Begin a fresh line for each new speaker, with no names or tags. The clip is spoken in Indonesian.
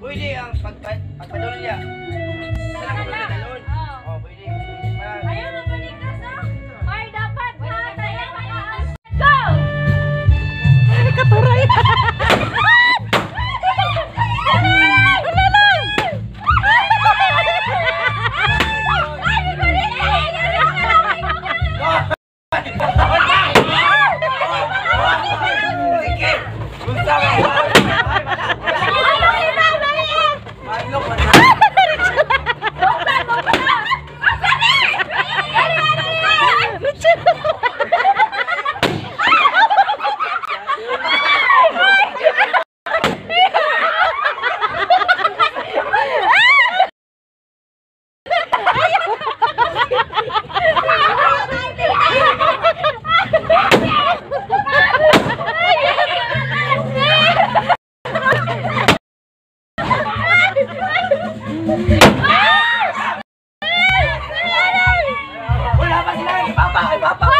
Pwede ang pagpadulong niya.
Salamat na.
যাবে Bye,
bye, bye.